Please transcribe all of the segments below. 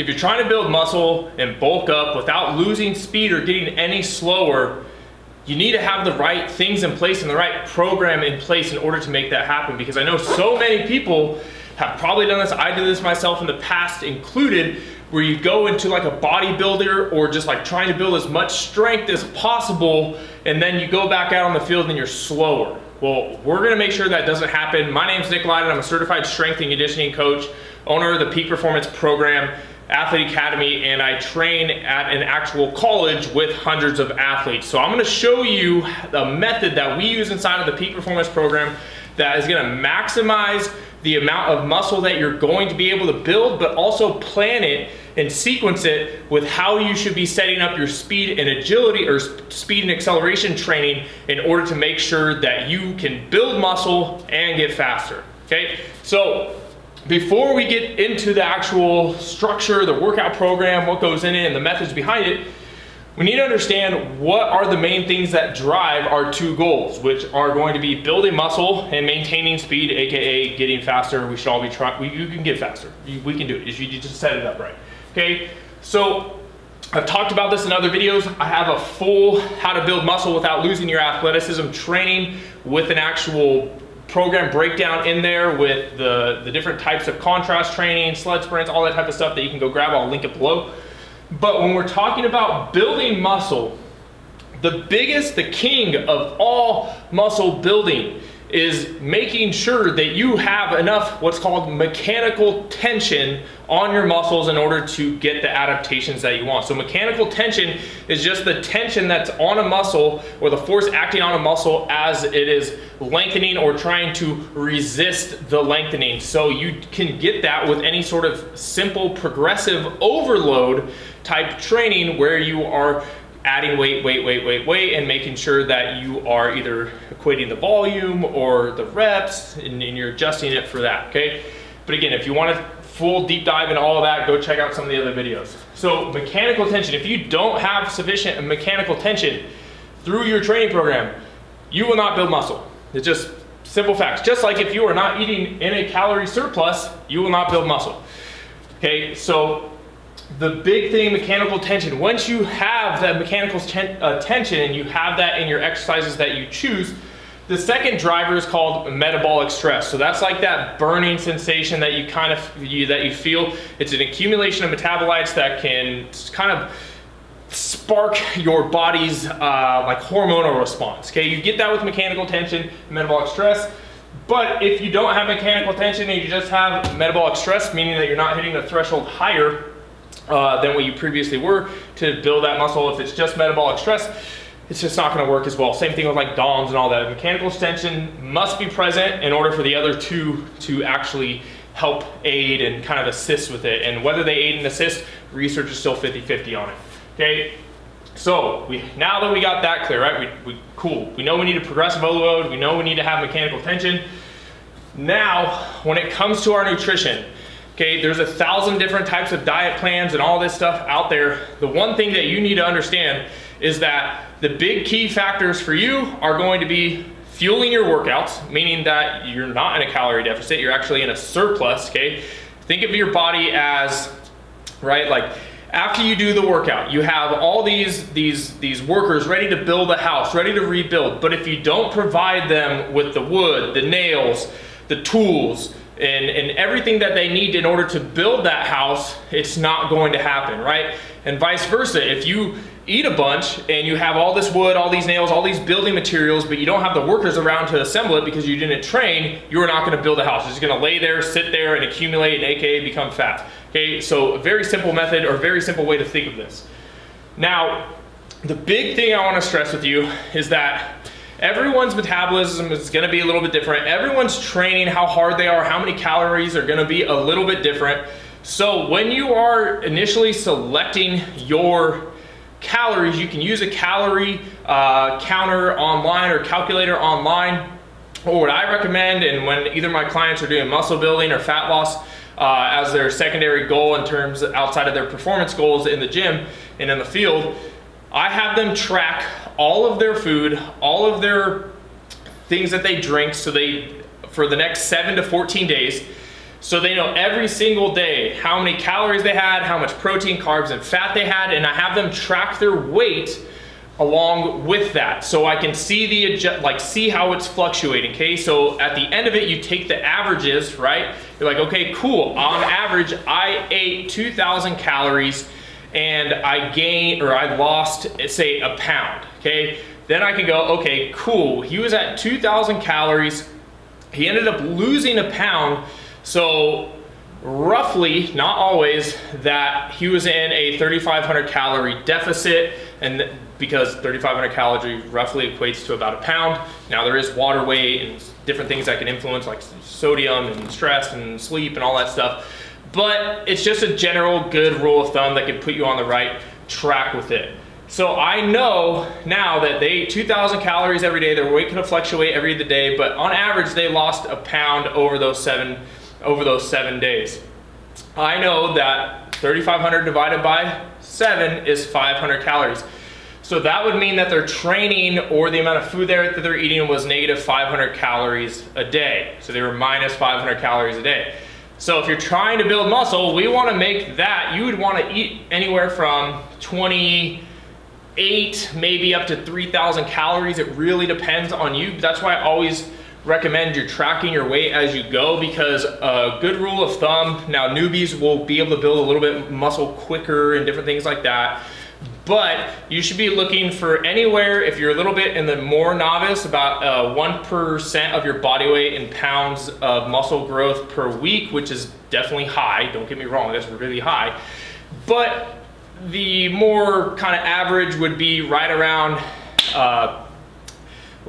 if you're trying to build muscle and bulk up without losing speed or getting any slower, you need to have the right things in place and the right program in place in order to make that happen. Because I know so many people have probably done this. I did this myself in the past included, where you go into like a bodybuilder or just like trying to build as much strength as possible and then you go back out on the field and you're slower. Well, we're gonna make sure that doesn't happen. My name's Nick Leyden. I'm a certified strength and conditioning coach, owner of the Peak Performance Program, Athlete Academy, and I train at an actual college with hundreds of athletes. So I'm gonna show you the method that we use inside of the Peak Performance Program that is gonna maximize the amount of muscle that you're going to be able to build, but also plan it and sequence it with how you should be setting up your speed and agility or speed and acceleration training in order to make sure that you can build muscle and get faster. Okay, so before we get into the actual structure, the workout program, what goes in it, and the methods behind it, we need to understand what are the main things that drive our two goals, which are going to be building muscle and maintaining speed, AKA getting faster. We should all be trying, you can get faster. We can do it you just set it up right. Okay, so I've talked about this in other videos. I have a full how to build muscle without losing your athleticism training with an actual program breakdown in there with the, the different types of contrast training, sled sprints, all that type of stuff that you can go grab. I'll link it below. But when we're talking about building muscle, the biggest, the king of all muscle building is making sure that you have enough what's called mechanical tension on your muscles in order to get the adaptations that you want. So mechanical tension is just the tension that's on a muscle or the force acting on a muscle as it is lengthening or trying to resist the lengthening. So you can get that with any sort of simple progressive overload type training where you are adding weight, weight, weight, weight, weight, and making sure that you are either equating the volume or the reps and, and, you're adjusting it for that, okay? But again, if you want a full deep dive into all of that, go check out some of the other videos. So mechanical tension, if you don't have sufficient mechanical tension through your training program, you will not build muscle. It's just simple facts. Just like if you are not eating in a calorie surplus, you will not build muscle. Okay, so the big thing, mechanical tension. Once you have that mechanical ten uh, tension and you have that in your exercises that you choose, the second driver is called metabolic stress. So that's like that burning sensation that you kind of you, that you feel. It's an accumulation of metabolites that can kind of spark your body's uh, like hormonal response. Okay, you get that with mechanical tension, metabolic stress. But if you don't have mechanical tension and you just have metabolic stress, meaning that you're not hitting the threshold higher uh, than what you previously were to build that muscle. If it's just metabolic stress, it's just not going to work as well. Same thing with like DOMs and all that. Mechanical extension must be present in order for the other two to actually help aid and kind of assist with it. And whether they aid and assist, research is still 50-50 on it. Okay, so we now that we got that clear, right? We, we cool. We know we need a progressive overload. We know we need to have mechanical tension. Now, when it comes to our nutrition, Okay, there's a thousand different types of diet plans and all this stuff out there. The one thing that you need to understand is that the big key factors for you are going to be fueling your workouts, meaning that you're not in a calorie deficit, you're actually in a surplus, okay? Think of your body as, right, like after you do the workout, you have all these, these, these workers ready to build a house, ready to rebuild, but if you don't provide them with the wood, the nails, the tools, and, and everything that they need in order to build that house, it's not going to happen, right? And vice versa. If you eat a bunch and you have all this wood, all these nails, all these building materials, but you don't have the workers around to assemble it because you didn't train, you're not gonna build a house. It's gonna lay there, sit there, and accumulate, and AKA become fat. Okay, so a very simple method or very simple way to think of this. Now, the big thing I wanna stress with you is that Everyone's metabolism is gonna be a little bit different. Everyone's training, how hard they are, how many calories are gonna be a little bit different. So when you are initially selecting your calories, you can use a calorie uh, counter online or calculator online. Or what I recommend, and when either my clients are doing muscle building or fat loss uh, as their secondary goal in terms outside of their performance goals in the gym and in the field, I have them track all of their food, all of their things that they drink, so they, for the next seven to 14 days, So they know every single day how many calories they had, how much protein, carbs, and fat they had, and I have them track their weight along with that. So I can see the, like see how it's fluctuating, okay? So at the end of it, you take the averages, right? You're like, okay, cool. On average, I ate 2,000 calories and I gained, or I lost, say a pound, okay? Then I can go, okay, cool. He was at 2,000 calories. He ended up losing a pound. So roughly, not always, that he was in a 3,500 calorie deficit and because 3,500 calories roughly equates to about a pound. Now there is water weight and different things that can influence like sodium and stress and sleep and all that stuff. But it's just a general good rule of thumb that can put you on the right track with it. So I know now that they eat 2,000 calories every day. Their weight can fluctuate every day, but on average they lost a pound over those seven over those seven days. I know that 3,500 divided by seven is 500 calories. So that would mean that their training or the amount of food that they're eating was negative 500 calories a day. So they were minus 500 calories a day. So if you're trying to build muscle, we wanna make that, you would wanna eat anywhere from 28, maybe up to 3,000 calories. It really depends on you. That's why I always recommend you're tracking your weight as you go because a good rule of thumb, now newbies will be able to build a little bit muscle quicker and different things like that. But you should be looking for anywhere, if you're a little bit in the more novice, about 1% uh, of your body weight in pounds of muscle growth per week, which is definitely high. Don't get me wrong, that's really high. But the more kind of average would be right around uh,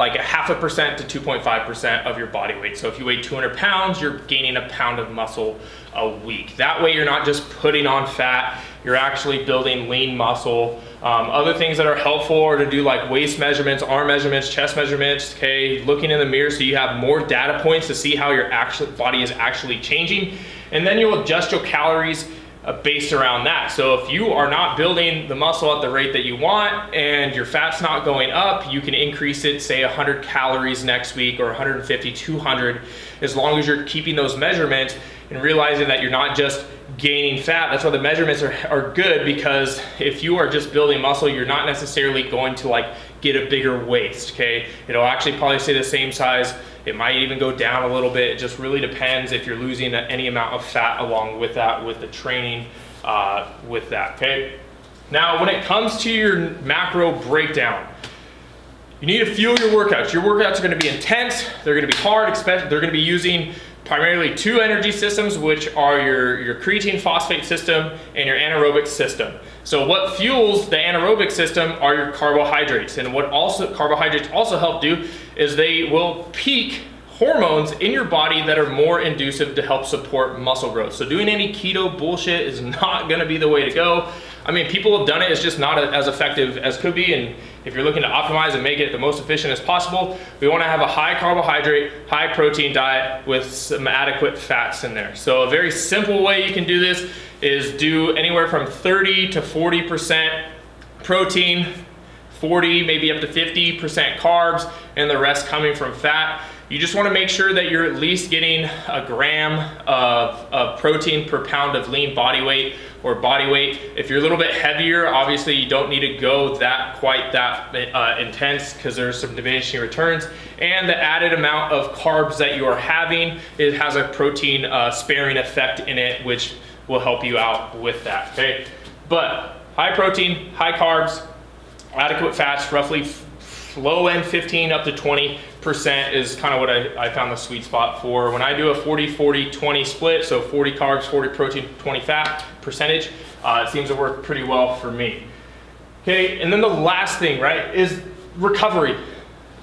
like a half a percent to 2.5% of your body weight. So if you weigh 200 pounds, you're gaining a pound of muscle a week. That way you're not just putting on fat, you're actually building lean muscle. Um, other things that are helpful are to do like waist measurements, arm measurements, chest measurements, okay? Looking in the mirror so you have more data points to see how your actual body is actually changing. And then you'll adjust your calories Uh, based around that. So if you are not building the muscle at the rate that you want and your fat's not going up, you can increase it, say 100 calories next week or 150, 200, as long as you're keeping those measurements and realizing that you're not just gaining fat. That's why the measurements are, are good because if you are just building muscle, you're not necessarily going to like get a bigger waist, okay? It'll actually probably stay the same size it might even go down a little bit. It just really depends if you're losing any amount of fat along with that, with the training uh, with that, okay? Now, when it comes to your macro breakdown, you need to fuel your workouts. Your workouts are gonna be intense, they're gonna be hard, they're gonna be using primarily two energy systems, which are your, your creatine phosphate system and your anaerobic system. So what fuels the anaerobic system are your carbohydrates. And what also carbohydrates also help do is they will peak hormones in your body that are more inducive to help support muscle growth. So doing any keto bullshit is not gonna be the way to go. I mean, people have done it, it's just not as effective as could be. And if you're looking to optimize and make it the most efficient as possible, we wanna have a high carbohydrate, high protein diet with some adequate fats in there. So a very simple way you can do this is do anywhere from 30 to 40% protein, 40, maybe up to 50% carbs, and the rest coming from fat. You just wanna make sure that you're at least getting a gram of, of protein per pound of lean body weight or body weight. If you're a little bit heavier, obviously you don't need to go that quite that uh, intense because there's some diminishing returns. And the added amount of carbs that you are having, it has a protein uh, sparing effect in it, which will help you out with that, okay? But high protein, high carbs, adequate fats, roughly low end 15 up to 20 percent is kind of what I, I, found the sweet spot for. When I do a 40, 40, 20 split, so 40 carbs, 40 protein, 20 fat percentage, uh, it seems to work pretty well for me. Okay, and then the last thing, right, is recovery.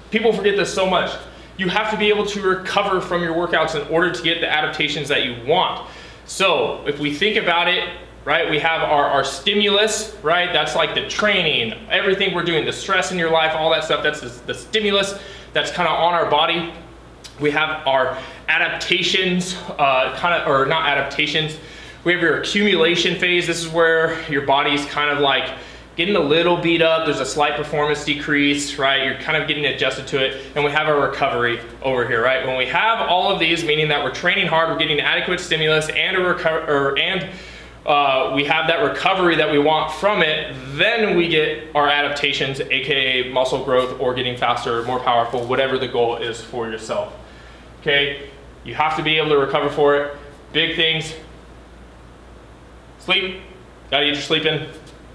People forget this so much. You have to be able to recover from your workouts in order to get the adaptations that you want. So if we think about it, right, we have our, our stimulus, right? That's like the training, everything we're doing, the stress in your life, all that stuff, that's the, the stimulus that's kind of on our body. We have our adaptations, uh, kind of, or not adaptations, we have your accumulation phase. This is where your body's kind of like getting a little beat up, there's a slight performance decrease, right? You're kind of getting adjusted to it, and we have our recovery over here, right? When we have all of these, meaning that we're training hard, we're getting adequate stimulus and a recover and uh, we have that recovery that we want from it, then we get our adaptations, aka muscle growth or getting faster, more powerful, whatever the goal is for yourself. Okay, you have to be able to recover for it. Big things, sleep, gotta get your sleep in,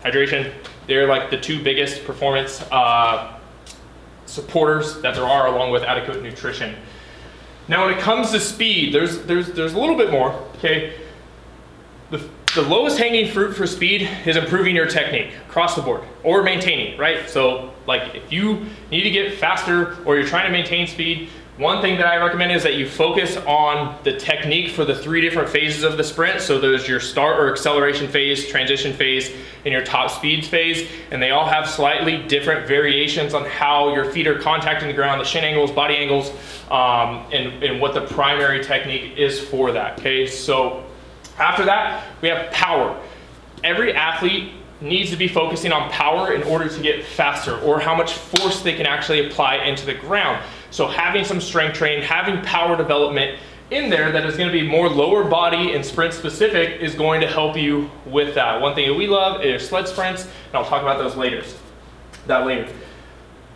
hydration. They're like the two biggest performance uh, supporters that there are along with adequate nutrition. Now when it comes to speed, there's, there's, there's a little bit more, okay? The, lowest hanging fruit for speed is improving your technique across the board or maintaining, right? So like if you need to get faster or you're trying to maintain speed, one thing that I recommend is that you focus on the technique for the three different phases of the sprint. So there's your start or acceleration phase, transition phase, and your top speed phase. And they all have slightly different variations on how your feet are contacting the ground, the shin angles, body angles, um, and, and what the primary technique is for that, okay? So after that, we have power. Every athlete needs to be focusing on power in order to get faster or how much force they can actually apply into the ground. So having some strength training, having power development in there that is going to be more lower body and sprint specific is going to help you with that. One thing that we love is sled sprints, and I'll talk about those later. That later.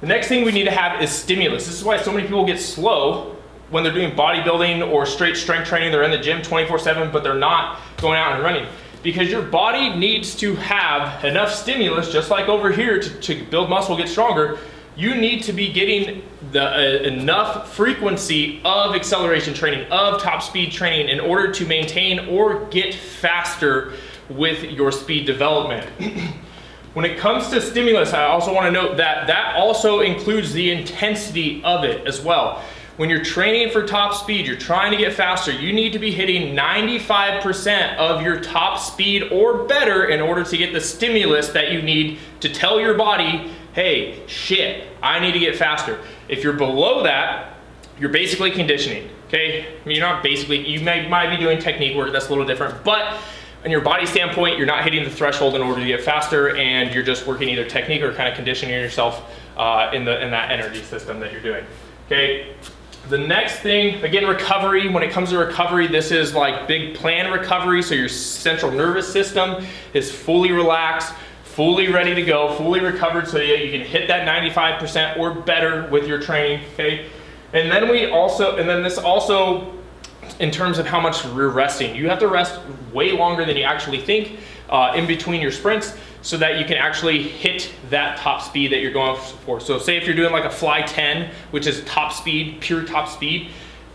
The next thing we need to have is stimulus. This is why so many people get slow when they're doing bodybuilding or straight strength training, they're in the gym 24 7, but they're not going out and running. Because your body needs to have enough stimulus, just like over here, to, to build muscle, get stronger. You need to be getting the, uh, enough frequency of acceleration training, of top speed training in order to maintain or get faster with your speed development. when it comes to stimulus, I also want to note that that also includes the intensity of it as well when you're training for top speed, you're trying to get faster, you need to be hitting 95% of your top speed or better in order to get the stimulus that you need to tell your body, hey, shit, I need to get faster. If you're below that, you're basically conditioning, okay? You're not basically, you may, might be doing technique work, that's a little different, but in your body standpoint, you're not hitting the threshold in order to get faster and you're just working either technique or kind of conditioning yourself uh, in, the, in that energy system that you're doing, okay? The next thing, again, recovery. When it comes to recovery, this is like big plan recovery. So your central nervous system is fully relaxed, fully ready to go, fully recovered so that you can hit that 95% or better with your training, okay? And then we also, and then this also, in terms of how much you're resting, you have to rest way longer than you actually think uh, in between your sprints so that you can actually hit that top speed that you're going for. So say if you're doing like a fly 10, which is top speed, pure top speed,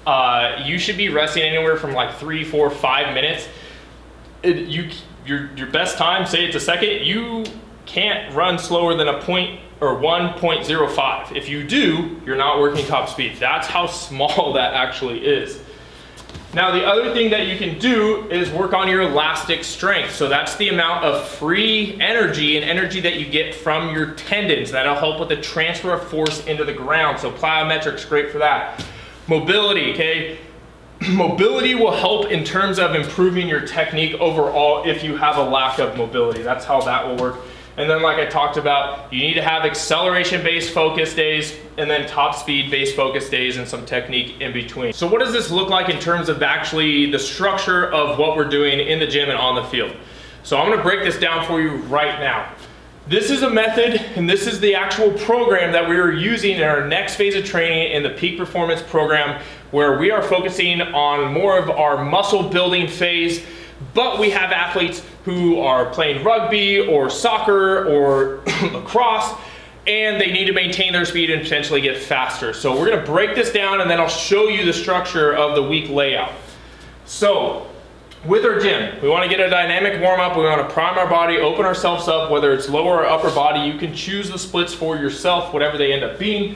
uh, you should be resting anywhere from like three, four, five minutes. It, you, your, your best time, say it's a second, you can't run slower than a point or 1.05. If you do, you're not working top speed. That's how small that actually is. Now the other thing that you can do is work on your elastic strength. So that's the amount of free energy and energy that you get from your tendons. That'll help with the transfer of force into the ground. So plyometrics, great for that. Mobility, okay? mobility will help in terms of improving your technique overall if you have a lack of mobility. That's how that will work. And then like I talked about, you need to have acceleration-based focus days and then top speed-based focus days and some technique in between. So what does this look like in terms of actually the structure of what we're doing in the gym and on the field? So I'm gonna break this down for you right now. This is a method and this is the actual program that we are using in our next phase of training in the peak performance program where we are focusing on more of our muscle building phase but we have athletes who are playing rugby or soccer or lacrosse and they need to maintain their speed and potentially get faster. So we're gonna break this down and then I'll show you the structure of the week layout. So with our gym, we wanna get a dynamic warm up, we wanna prime our body, open ourselves up, whether it's lower or upper body, you can choose the splits for yourself, whatever they end up being.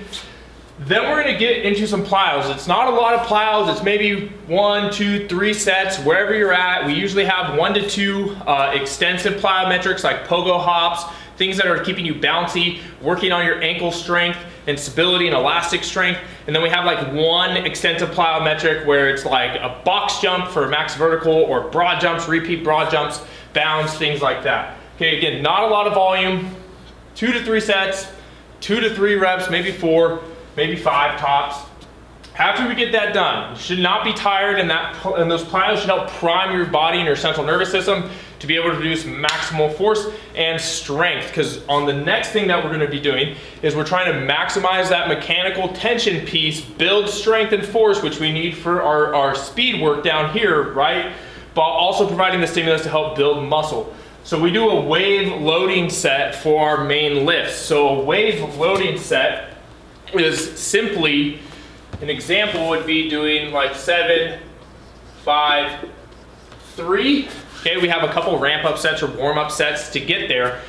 Then we're gonna get into some plyos. It's not a lot of plyos, it's maybe one, two, three sets, wherever you're at. We usually have one to two uh, extensive plyometrics like pogo hops, things that are keeping you bouncy, working on your ankle strength and stability and elastic strength. And then we have like one extensive plyometric where it's like a box jump for max vertical or broad jumps, repeat broad jumps, bounds, things like that. Okay, again, not a lot of volume, two to three sets, two to three reps, maybe four, maybe five tops. After we get that done, you should not be tired and, that, and those plyos should help prime your body and your central nervous system to be able to produce maximal force and strength. Because on the next thing that we're gonna be doing is we're trying to maximize that mechanical tension piece, build strength and force, which we need for our, our speed work down here, right? But also providing the stimulus to help build muscle. So we do a wave loading set for our main lifts. So a wave loading set is simply an example would be doing like seven, five, three. Okay, we have a couple ramp up sets or warm up sets to get there.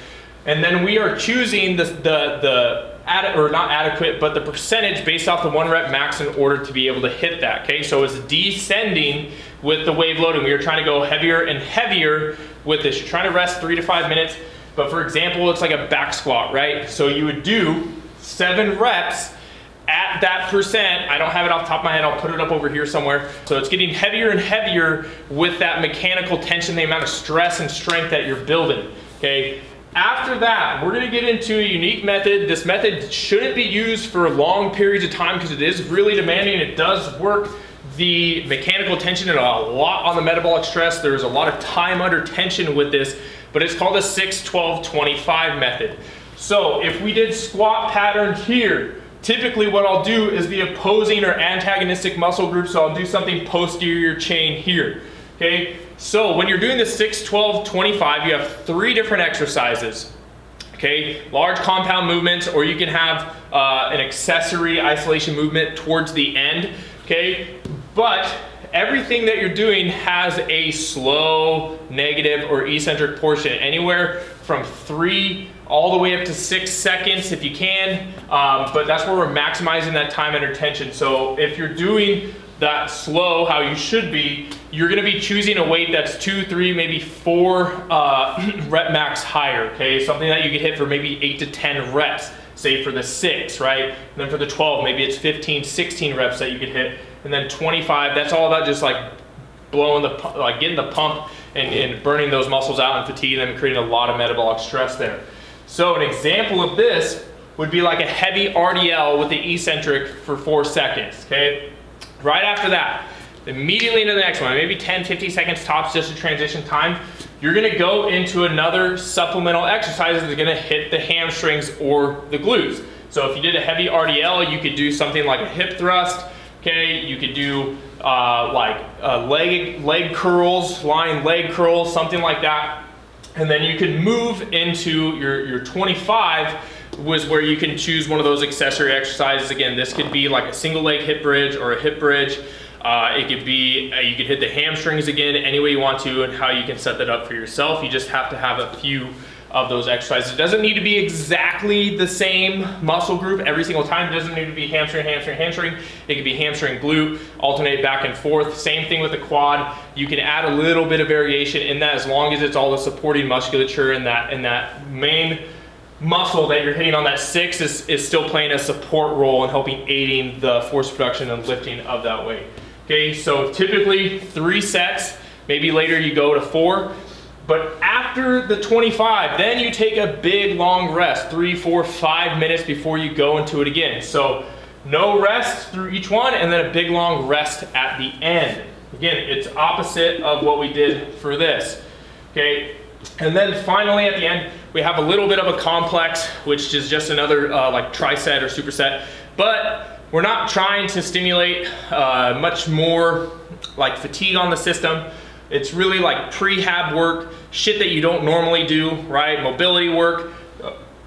And then we are choosing the, the, the or not adequate, but the percentage based off the one rep max in order to be able to hit that, okay? So it's descending with the wave loading. We are trying to go heavier and heavier with this. You're trying to rest three to five minutes, but for example, it's like a back squat, right? So you would do seven reps at that percent, I don't have it off top of my head, I'll put it up over here somewhere. So it's getting heavier and heavier with that mechanical tension, the amount of stress and strength that you're building, okay? After that, we're gonna get into a unique method. This method shouldn't be used for long periods of time because it is really demanding. It does work the mechanical tension and a lot on the metabolic stress. There's a lot of time under tension with this, but it's called the 6-12-25 method. So if we did squat pattern here, Typically what I'll do is the opposing or antagonistic muscle group, so I'll do something posterior chain here. Okay, so when you're doing the 6, 12, 25, you have three different exercises. Okay, large compound movements, or you can have uh, an accessory isolation movement towards the end. Okay, but everything that you're doing has a slow, negative, or eccentric portion, anywhere from three all the way up to six seconds if you can, um, but that's where we're maximizing that time under tension. So if you're doing that slow, how you should be, you're gonna be choosing a weight that's two, three, maybe four uh, rep max higher, okay? Something that you could hit for maybe eight to 10 reps, say for the six, right? And then for the 12, maybe it's 15, 16 reps that you could hit. And then 25, that's all about just like blowing the, like getting the pump and, and burning those muscles out and fatiguing them, creating a lot of metabolic stress there. So an example of this would be like a heavy RDL with the eccentric for four seconds, okay? Right after that, immediately into the next one, maybe 10, 50 seconds tops, just a transition time, you're gonna go into another supplemental exercise that's gonna hit the hamstrings or the glutes. So if you did a heavy RDL, you could do something like a hip thrust, okay? You could do uh, like uh, leg, leg curls, lying leg curls, something like that. And then you can move into your, your 25 was where you can choose one of those accessory exercises. Again, this could be like a single leg hip bridge or a hip bridge. Uh, it could be, uh, you could hit the hamstrings again any way you want to and how you can set that up for yourself. You just have to have a few of those exercises. It doesn't need to be exactly the same muscle group every single time. It doesn't need to be hamstring, hamstring, hamstring. It could be hamstring, glute, alternate back and forth. Same thing with the quad. You can add a little bit of variation in that as long as it's all the supporting musculature and that, and that main muscle that you're hitting on that six is, is still playing a support role and helping aiding the force production and lifting of that weight. Okay, so typically three sets, maybe later you go to four. But after the 25, then you take a big long rest, three, four, five minutes before you go into it again. So no rest through each one and then a big long rest at the end. Again, it's opposite of what we did for this. Okay, and then finally at the end, we have a little bit of a complex, which is just another uh, like triset or superset. But we're not trying to stimulate uh, much more like fatigue on the system. It's really like prehab work, shit that you don't normally do, right? Mobility work,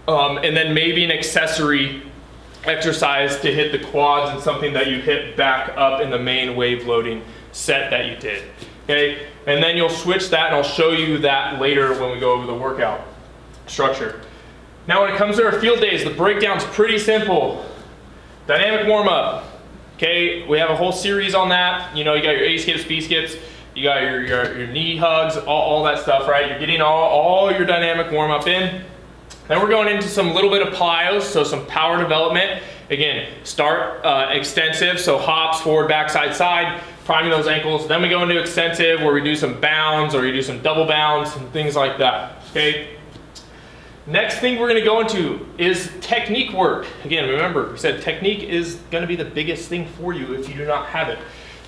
um, and then maybe an accessory exercise to hit the quads and something that you hit back up in the main wave loading set that you did, okay? And then you'll switch that and I'll show you that later when we go over the workout structure. Now when it comes to our field days, the breakdown's pretty simple. Dynamic warm up, okay? We have a whole series on that. You know, you got your A skips, B skips, you got your, your, your knee hugs, all, all, that stuff, right? You're getting all, all your dynamic warm up in. Then we're going into some little bit of plyos, so some power development. Again, start uh, extensive, so hops, forward, back, side, side, priming those ankles. Then we go into extensive where we do some bounds or you do some double bounds and things like that, okay? Next thing we're gonna go into is technique work. Again, remember, we said technique is gonna be the biggest thing for you if you do not have it.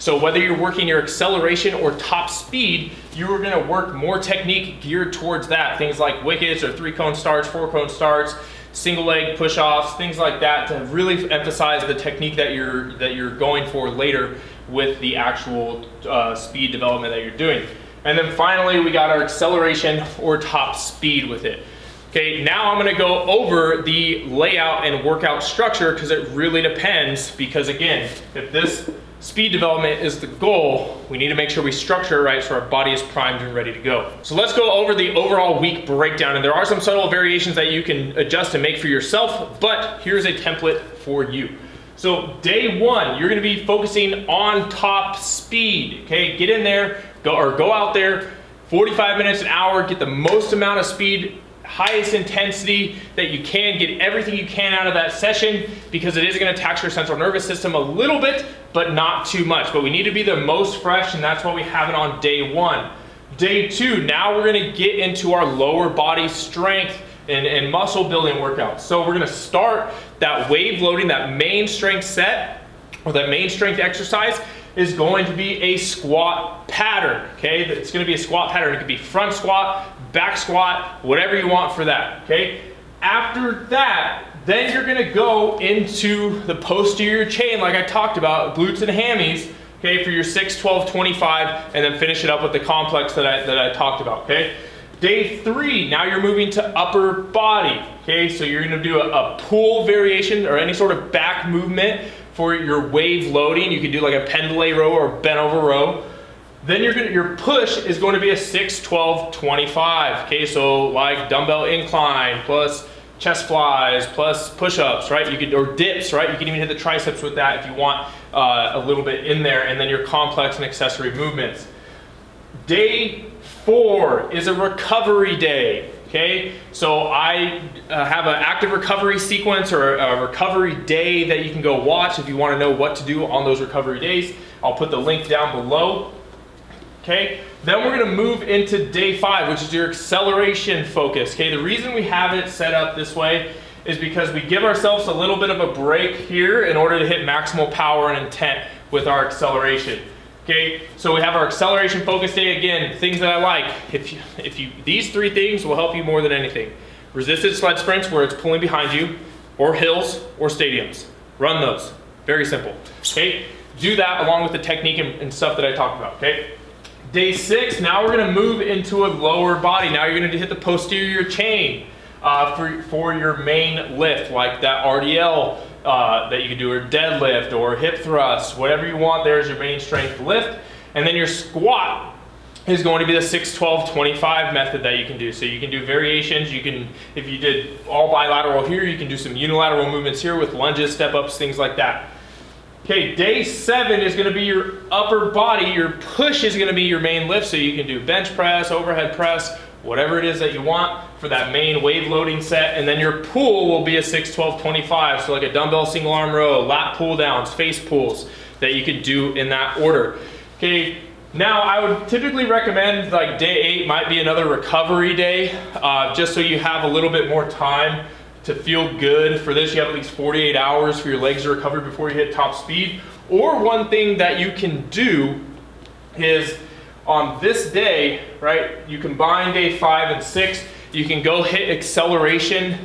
So whether you're working your acceleration or top speed, you are gonna work more technique geared towards that. Things like wickets or three cone starts, four cone starts, single leg push-offs, things like that to really emphasize the technique that you're, that you're going for later with the actual uh, speed development that you're doing. And then finally, we got our acceleration or top speed with it. Okay, now I'm gonna go over the layout and workout structure because it really depends because again, if this speed development is the goal, we need to make sure we structure it right so our body is primed and ready to go. So let's go over the overall week breakdown and there are some subtle variations that you can adjust and make for yourself, but here's a template for you. So day one, you're gonna be focusing on top speed, okay? Get in there, go or go out there, 45 minutes an hour, get the most amount of speed, highest intensity that you can, get everything you can out of that session because it is gonna tax your central nervous system a little bit, but not too much. But we need to be the most fresh and that's why we have it on day one. Day two, now we're gonna get into our lower body strength and, and muscle building workouts. So we're gonna start that wave loading, that main strength set, or that main strength exercise is going to be a squat pattern, okay? It's gonna be a squat pattern. It could be front squat, back squat, whatever you want for that, okay? After that, then you're gonna go into the posterior chain like I talked about, glutes and hammies, okay, for your 6, 12, 25, and then finish it up with the complex that I, that I talked about, okay? Day three, now you're moving to upper body, okay? So you're gonna do a, a pull variation or any sort of back movement for your wave loading. You can do like a pendlay row or bent over row. Then you're gonna, your push is going to be a 6, 12, 25. Okay, so like dumbbell incline plus chest flies plus push-ups, right? You could, or dips, right? You can even hit the triceps with that if you want uh, a little bit in there. And then your complex and accessory movements. Day four is a recovery day. Okay, so I uh, have an active recovery sequence or a recovery day that you can go watch if you want to know what to do on those recovery days. I'll put the link down below. Okay, then we're to move into day five, which is your acceleration focus. Okay, the reason we have it set up this way is because we give ourselves a little bit of a break here in order to hit maximal power and intent with our acceleration. Okay, so we have our acceleration focus day again, things that I like. If you, if you, these three things will help you more than anything. Resisted sled sprints where it's pulling behind you, or hills, or stadiums. Run those, very simple. Okay, do that along with the technique and, and stuff that I talked about, okay? Day six, now we're gonna move into a lower body. Now you're gonna hit the posterior chain uh, for, for your main lift, like that RDL uh, that you can do or deadlift or hip thrust, whatever you want there is your main strength lift. And then your squat is going to be the 6, 12, 25 method that you can do. So you can do variations. You can, if you did all bilateral here, you can do some unilateral movements here with lunges, step ups, things like that. Okay, day seven is gonna be your upper body. Your push is gonna be your main lift. So you can do bench press, overhead press, whatever it is that you want for that main wave loading set. And then your pull will be a 6, 12, 25. So like a dumbbell single arm row, lat pull downs, face pulls that you could do in that order. Okay, now I would typically recommend like day eight might be another recovery day, uh, just so you have a little bit more time to feel good. For this, you have at least 48 hours for your legs to recover before you hit top speed. Or one thing that you can do is on this day, right, you combine day five and six, you can go hit acceleration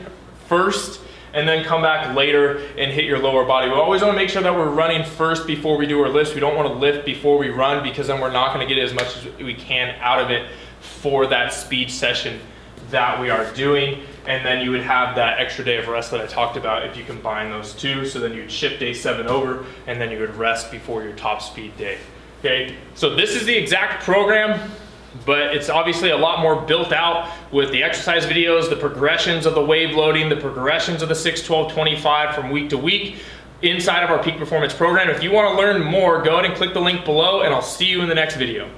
first and then come back later and hit your lower body. We always want to make sure that we're running first before we do our lifts. We don't want to lift before we run because then we're not going to get as much as we can out of it for that speed session that we are doing. And then you would have that extra day of rest that I talked about if you combine those two. So then you'd shift day seven over and then you would rest before your top speed day. Okay, so this is the exact program, but it's obviously a lot more built out with the exercise videos, the progressions of the wave loading, the progressions of the 6, 12, 25 from week to week inside of our peak performance program. If you wanna learn more, go ahead and click the link below and I'll see you in the next video.